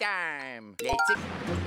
Time. Let's.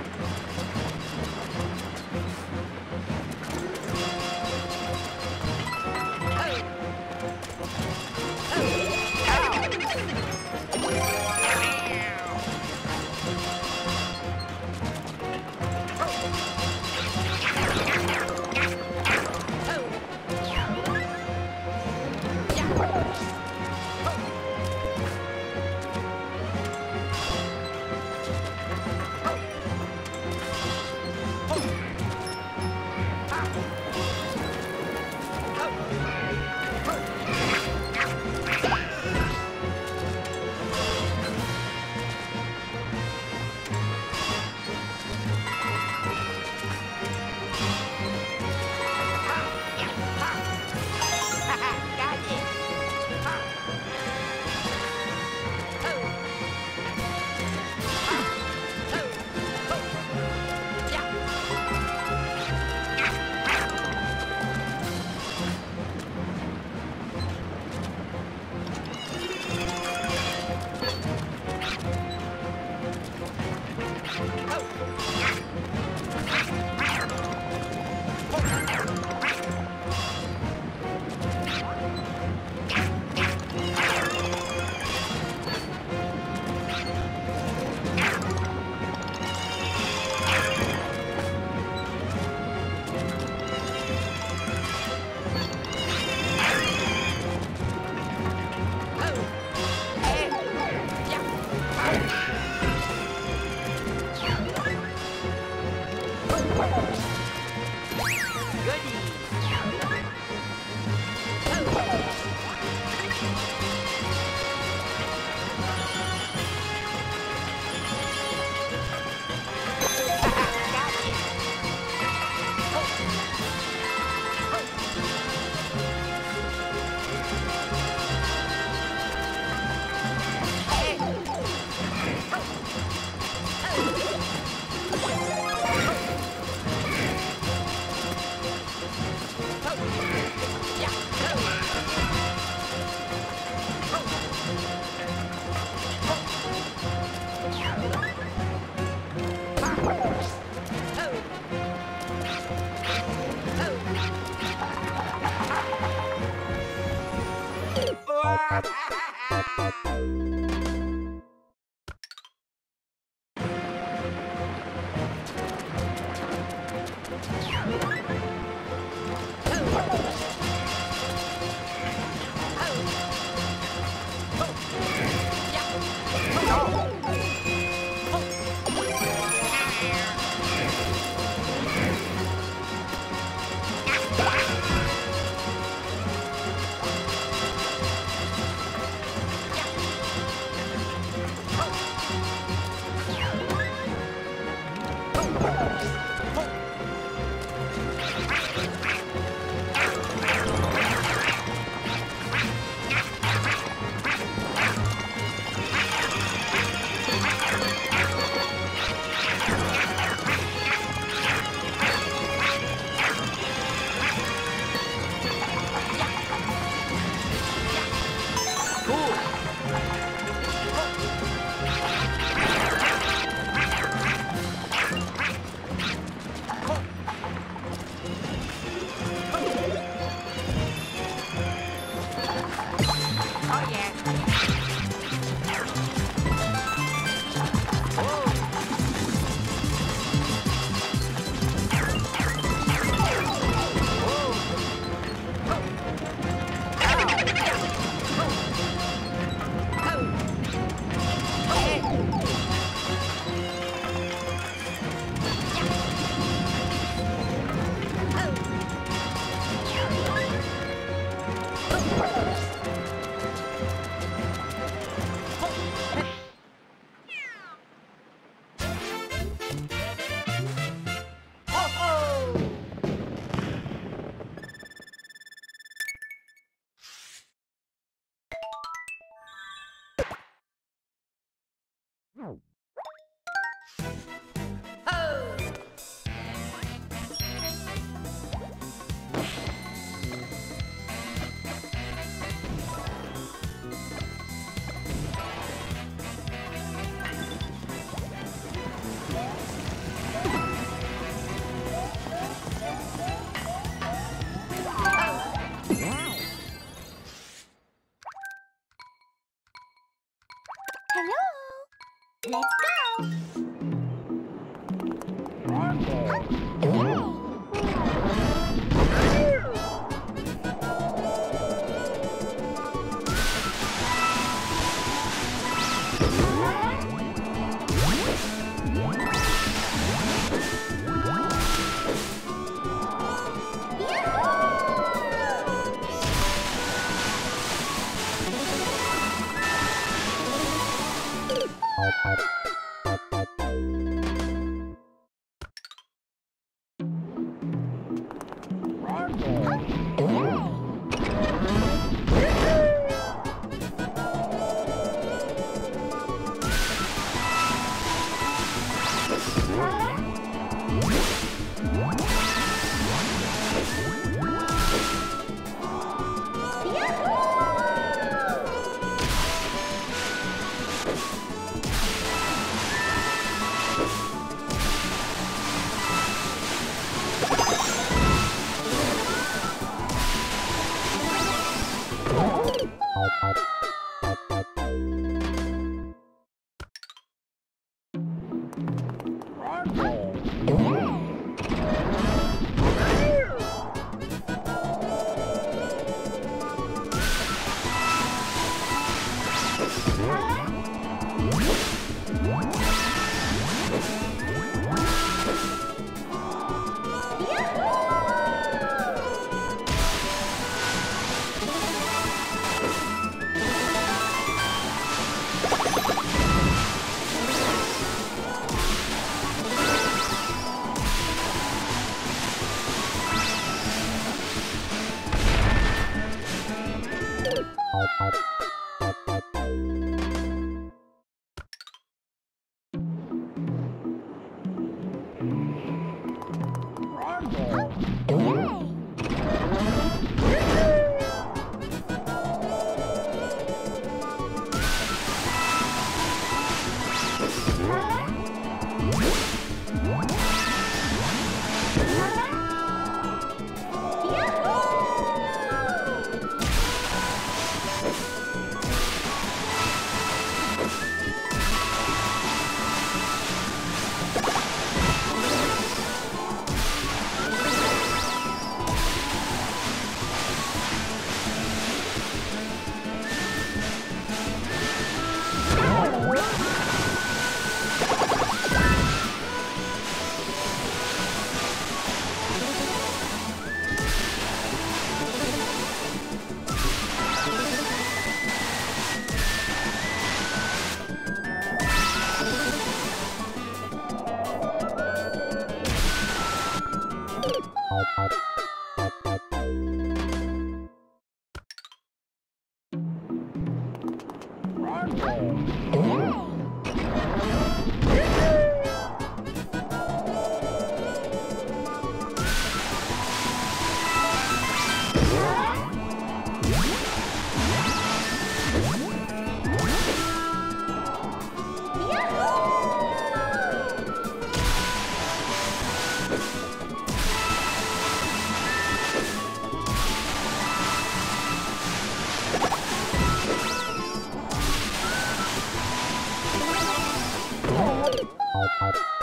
Oh, oh,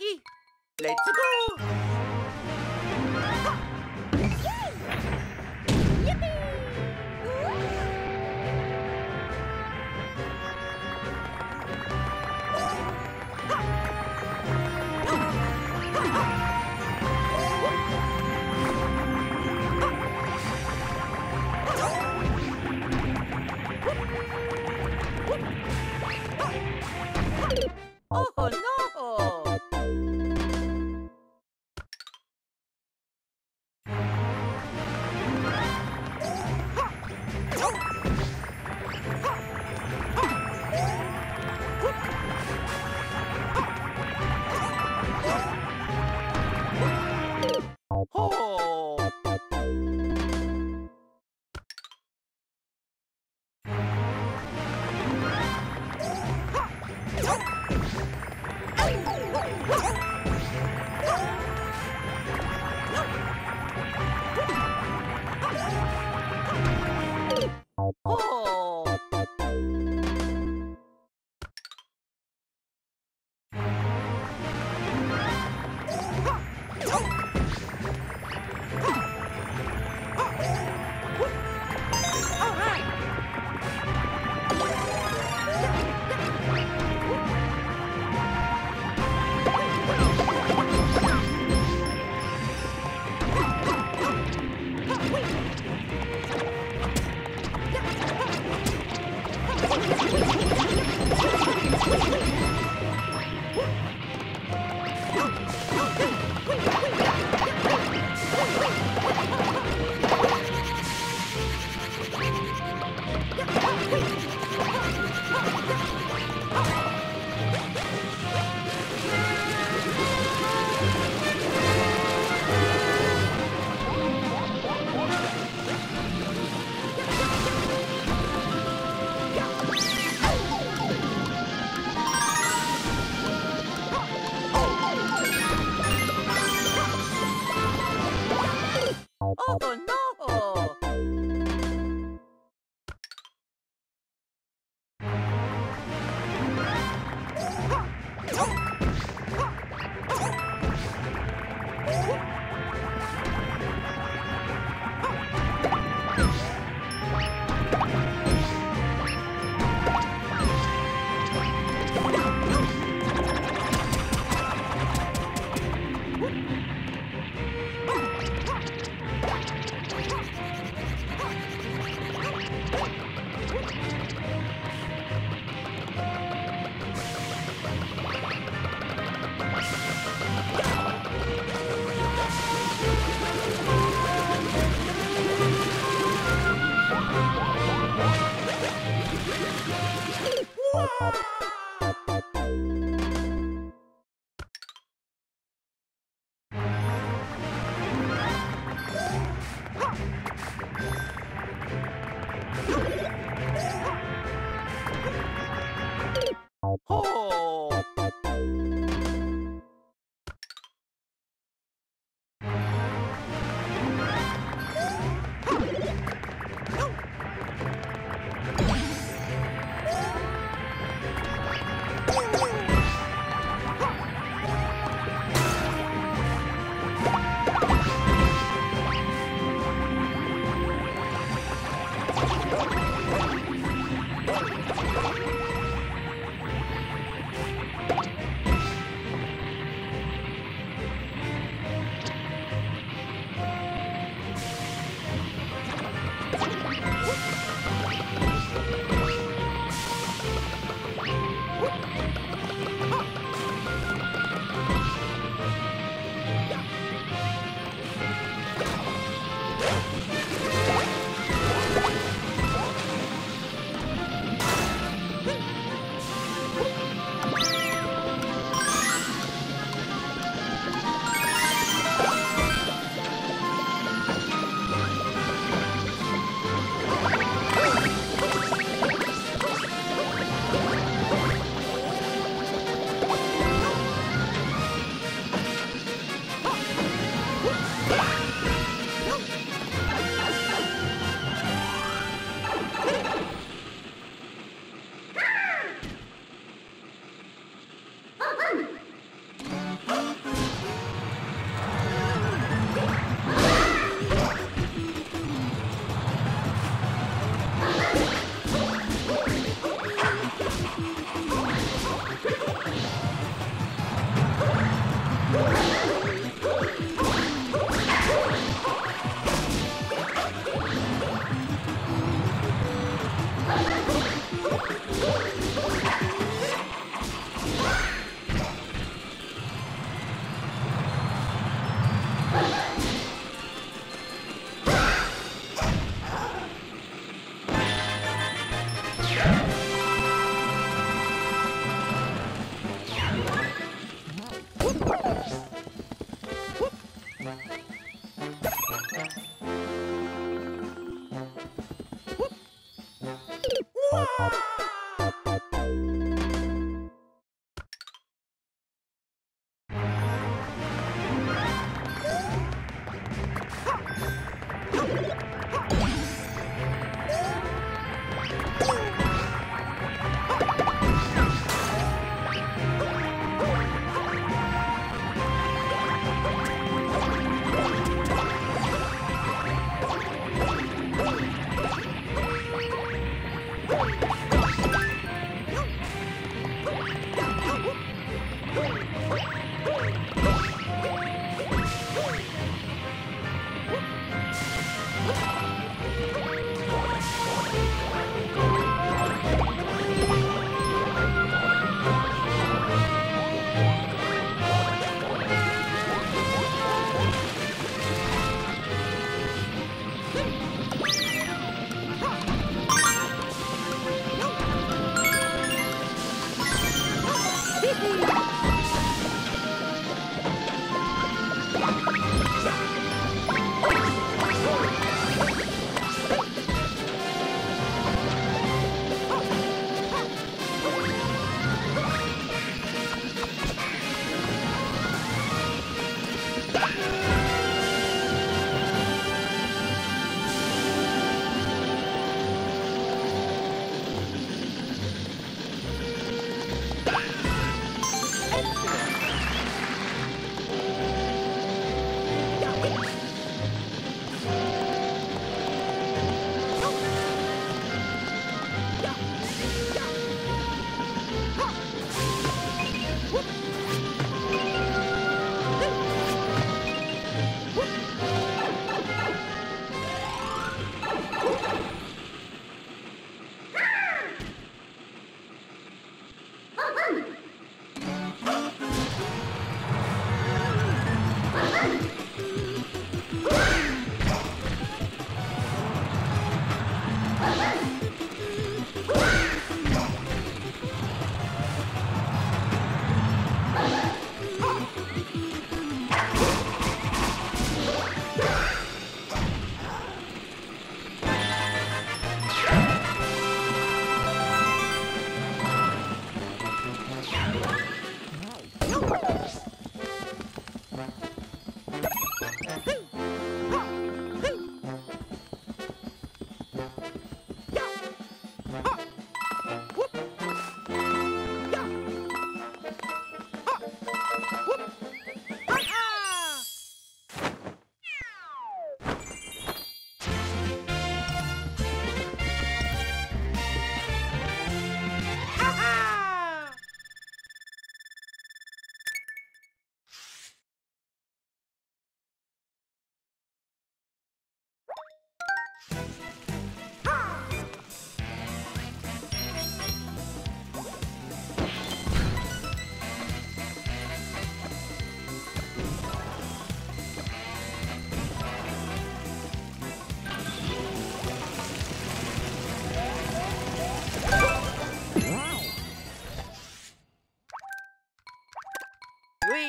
Okie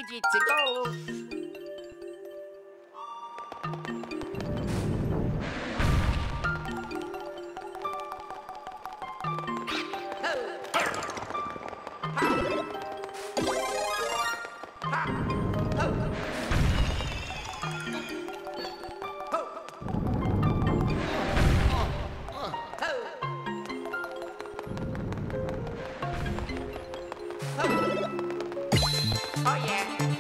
digits ago. Oh! Oh, yeah.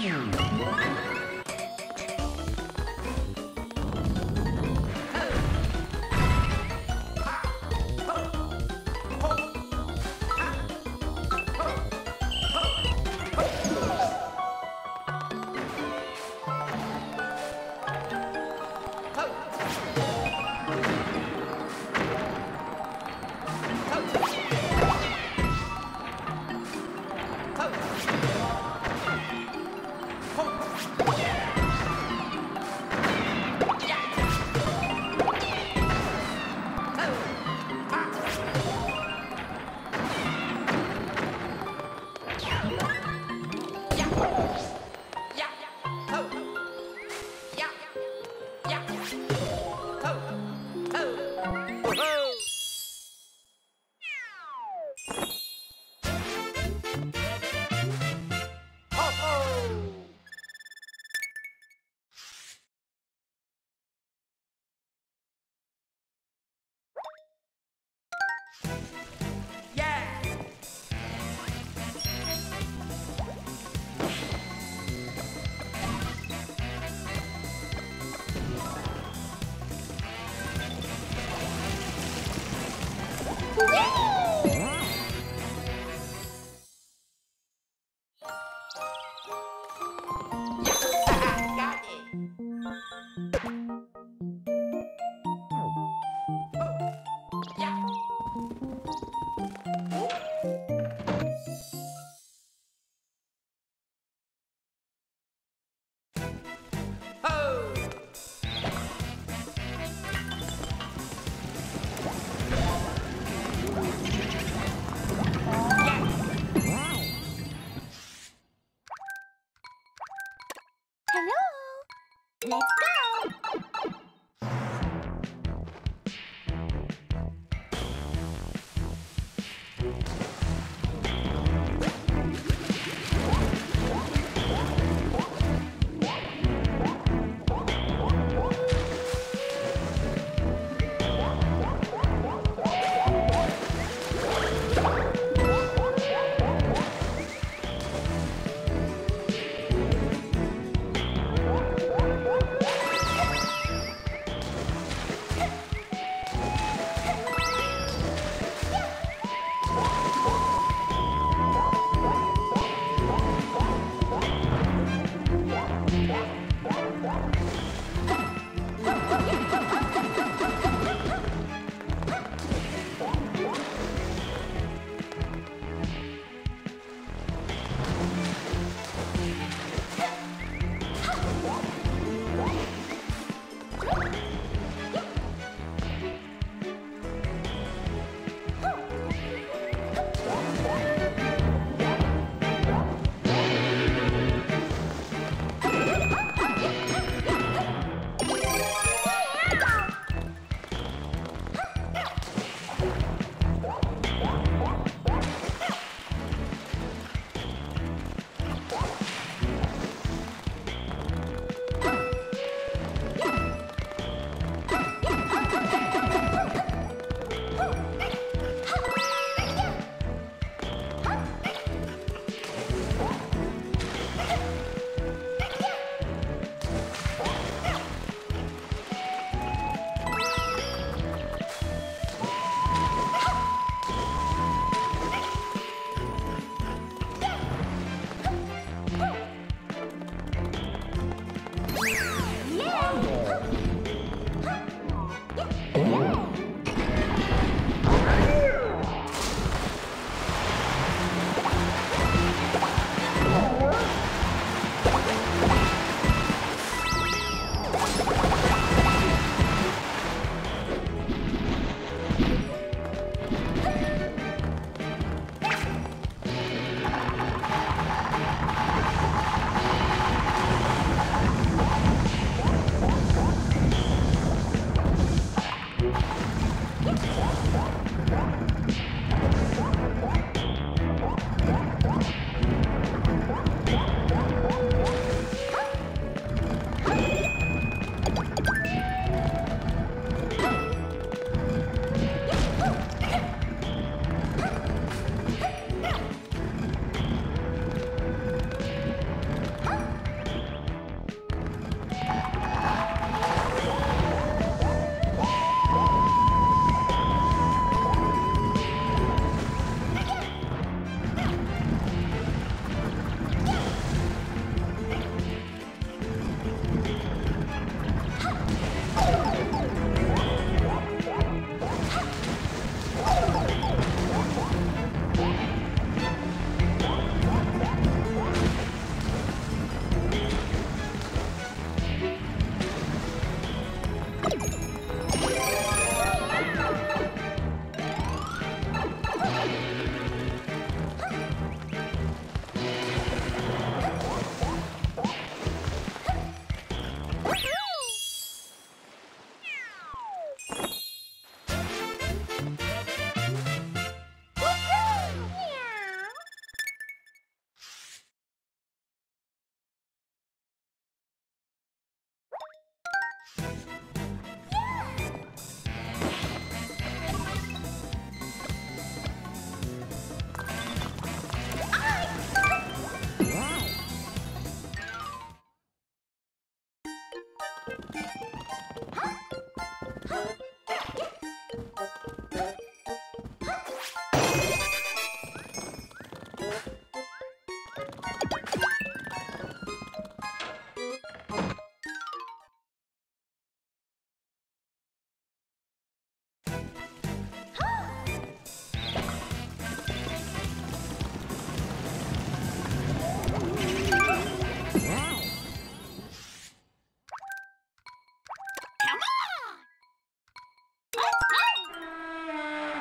you.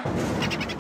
you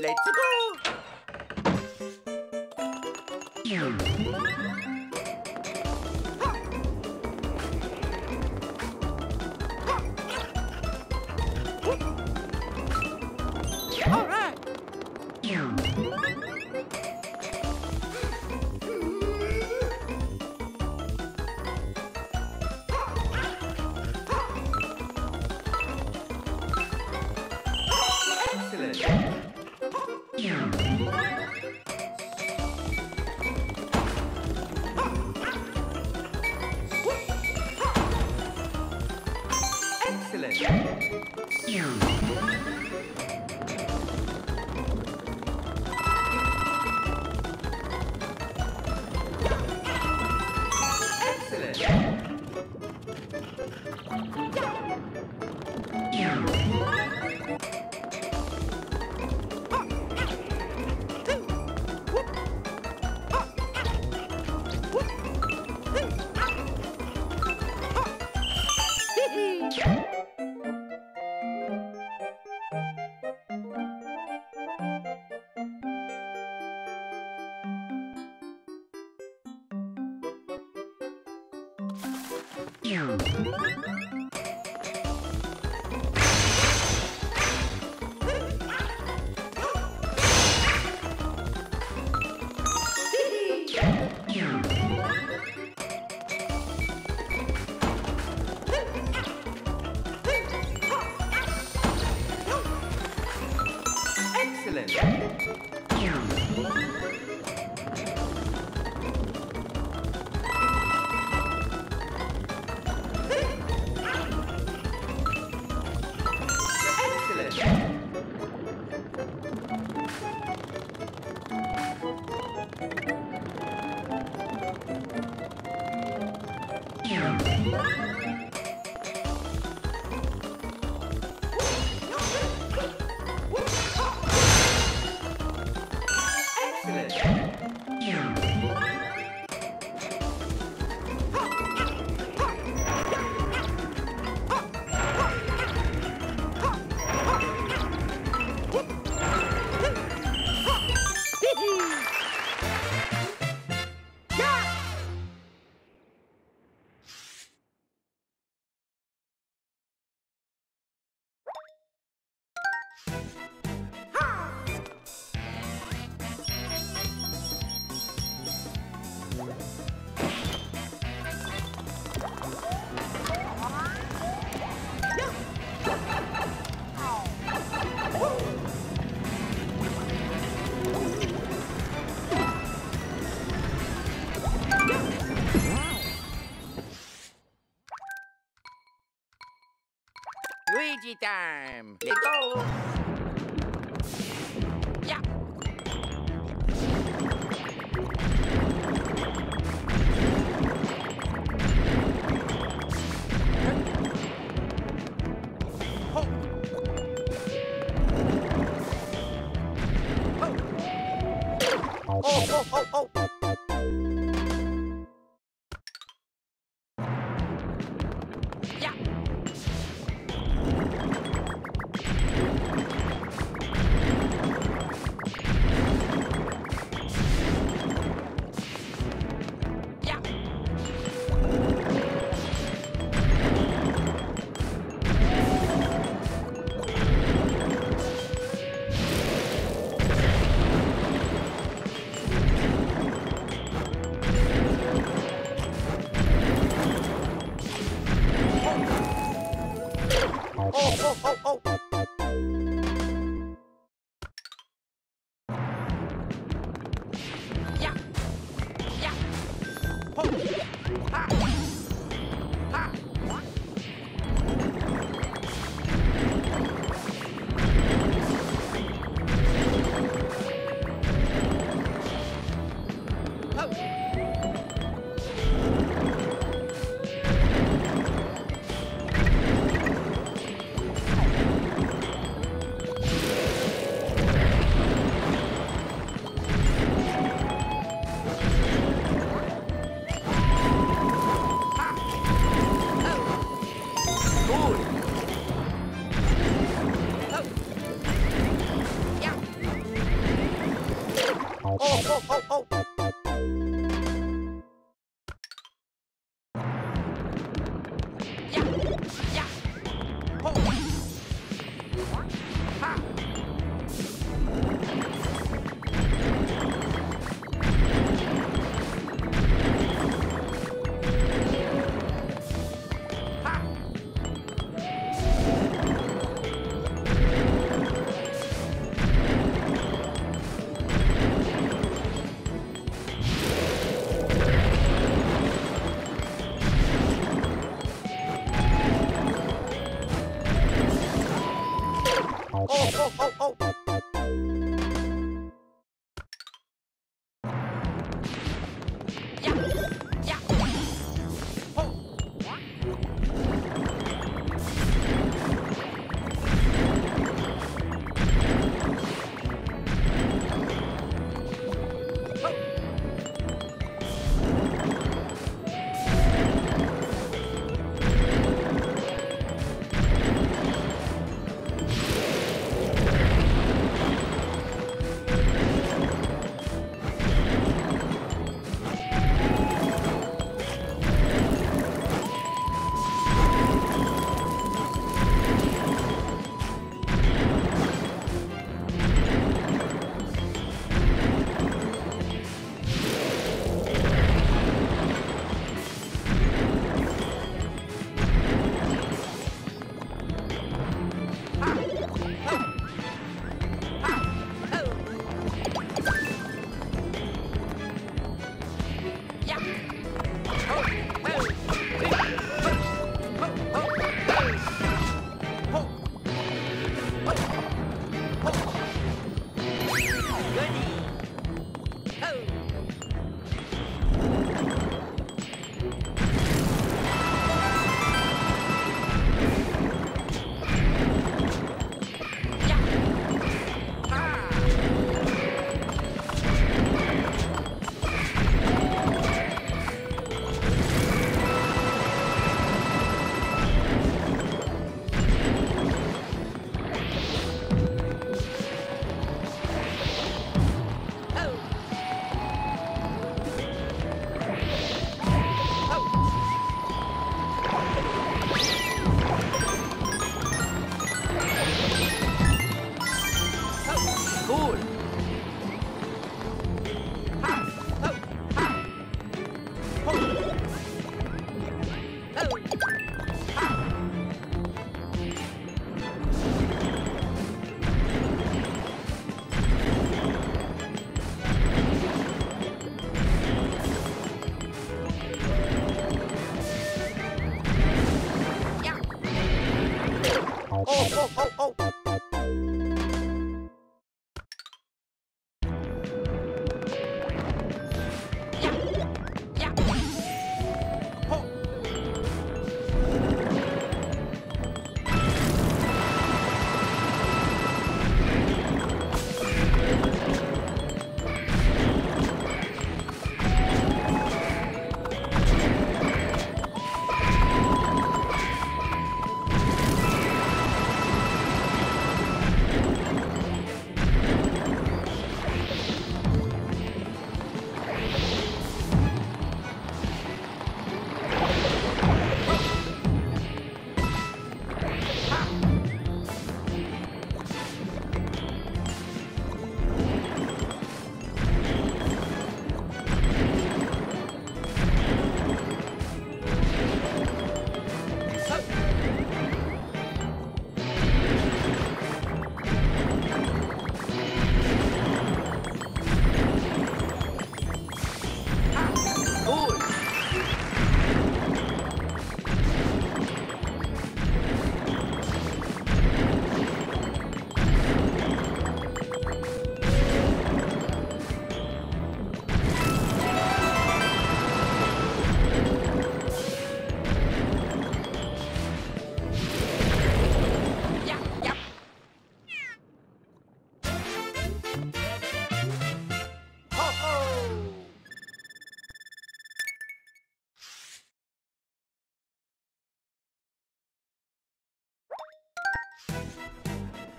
Let's go! seven. Luigi time. Let's go. Yeah. Oh, oh, oh, oh.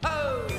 Ho!